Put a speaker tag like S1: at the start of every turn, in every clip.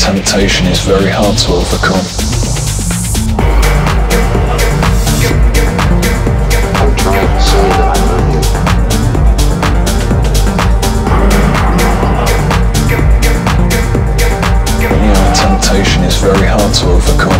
S1: temptation is very hard to overcome. Temptation is very hard to overcome.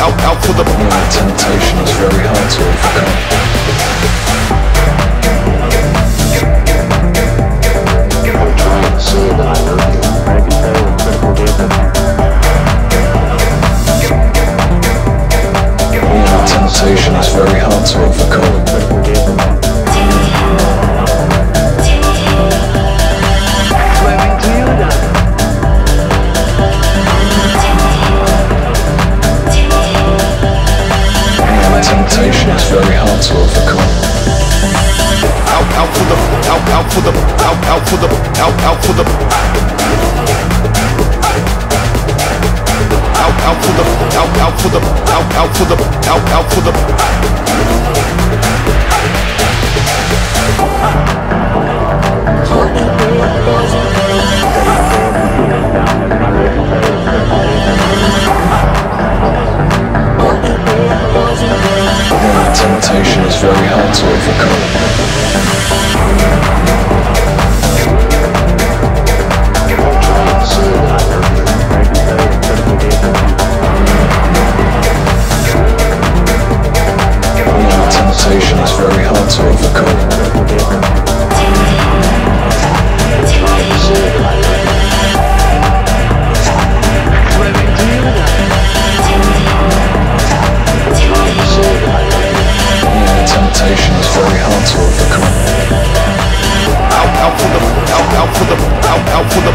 S2: out, out for the,
S1: temptation is very hard to overcome.
S3: Trying to say that I love you.
S1: Know, temptation is very hard to overcome.
S2: Out, for the, out, out for the, out, out for the. Out, out for the, out, out for the, out, out for the, out, out for the.
S1: Know, temptation is very hard to overcome. Very hard to overcome.
S2: Out, for the, out, out for the, out, out for the,